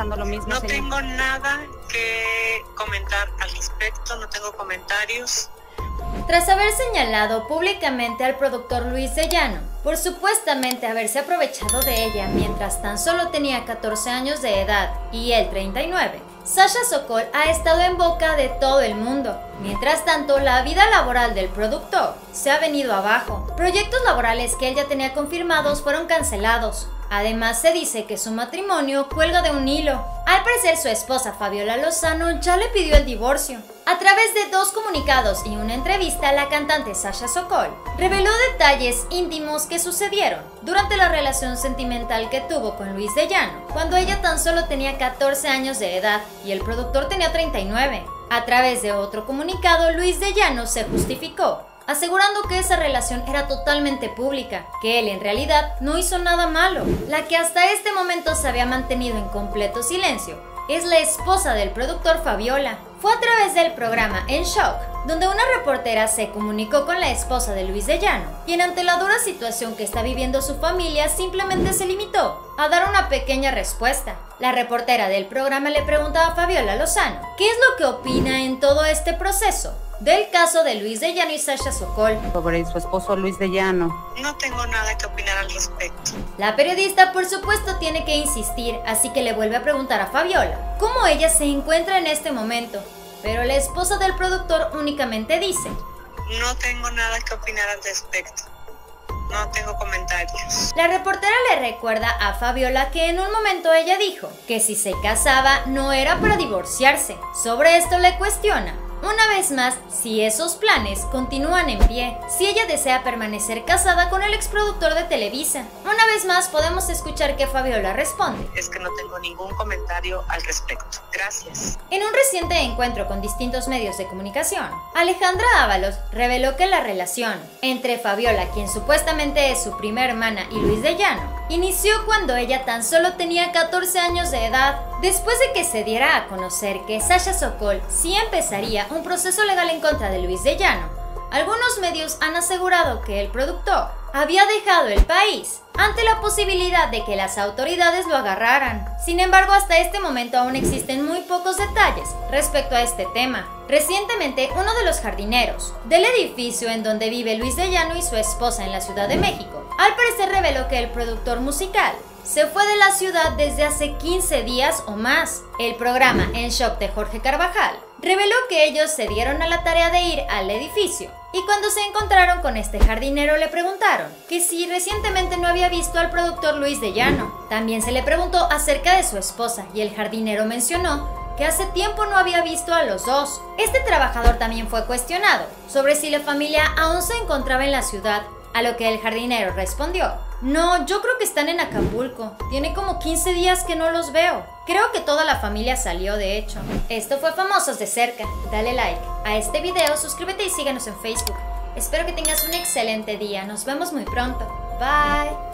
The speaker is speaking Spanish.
pensando lo mismo. No señor? tengo nada que comentar al respecto, no tengo comentarios. Tras haber señalado públicamente al productor Luis de Llano por supuestamente haberse aprovechado de ella mientras tan solo tenía 14 años de edad y él 39, Sasha Sokol ha estado en boca de todo el mundo. Mientras tanto, la vida laboral del productor se ha venido abajo. Proyectos laborales que él ya tenía confirmados fueron cancelados. Además, se dice que su matrimonio cuelga de un hilo. Al parecer, su esposa Fabiola Lozano ya le pidió el divorcio. A través de dos comunicados y una entrevista, la cantante Sasha Sokol reveló detalles íntimos que sucedieron durante la relación sentimental que tuvo con Luis de Llano, cuando ella tan solo tenía 14 años de edad y el productor tenía 39. A través de otro comunicado, Luis de Llano se justificó asegurando que esa relación era totalmente pública, que él en realidad no hizo nada malo. La que hasta este momento se había mantenido en completo silencio es la esposa del productor Fabiola. Fue a través del programa En Shock, donde una reportera se comunicó con la esposa de Luis de Llano, quien ante la dura situación que está viviendo su familia simplemente se limitó a dar una pequeña respuesta. La reportera del programa le preguntaba a Fabiola Lozano qué es lo que opina en todo este proceso del caso de Luis de Llano y Sasha Sokol. Sobre su esposo Luis de Llano. No tengo nada que opinar al respecto. La periodista, por supuesto, tiene que insistir, así que le vuelve a preguntar a Fabiola cómo ella se encuentra en este momento. Pero la esposa del productor únicamente dice: No tengo nada que opinar al respecto. No tengo comentarios. La reportera le recuerda a Fabiola que en un momento ella dijo que si se casaba no era para divorciarse. Sobre esto le cuestiona una vez más, si esos planes continúan en pie, si ella desea permanecer casada con el exproductor de Televisa. Una vez más podemos escuchar que Fabiola responde. Es que no tengo ningún comentario al respecto. Gracias. En un reciente encuentro con distintos medios de comunicación, Alejandra Ábalos reveló que la relación entre Fabiola, quien supuestamente es su prima hermana, y Luis de Llano, inició cuando ella tan solo tenía 14 años de edad. Después de que se diera a conocer que Sasha Sokol sí empezaría un proceso legal en contra de Luis de Llano, algunos medios han asegurado que el productor había dejado el país ante la posibilidad de que las autoridades lo agarraran. Sin embargo, hasta este momento aún existen muy pocos detalles respecto a este tema. Recientemente, uno de los jardineros del edificio en donde vive Luis de Llano y su esposa en la Ciudad de México, al parecer reveló que el productor musical se fue de la ciudad desde hace 15 días o más. El programa En Shock de Jorge Carvajal reveló que ellos se dieron a la tarea de ir al edificio y cuando se encontraron con este jardinero le preguntaron que si recientemente no había visto al productor Luis de Llano. También se le preguntó acerca de su esposa y el jardinero mencionó que hace tiempo no había visto a los dos. Este trabajador también fue cuestionado sobre si la familia aún se encontraba en la ciudad, a lo que el jardinero respondió no, yo creo que están en Acapulco. Tiene como 15 días que no los veo. Creo que toda la familia salió, de hecho. Esto fue Famosos de Cerca. Dale like a este video, suscríbete y síguenos en Facebook. Espero que tengas un excelente día. Nos vemos muy pronto. Bye.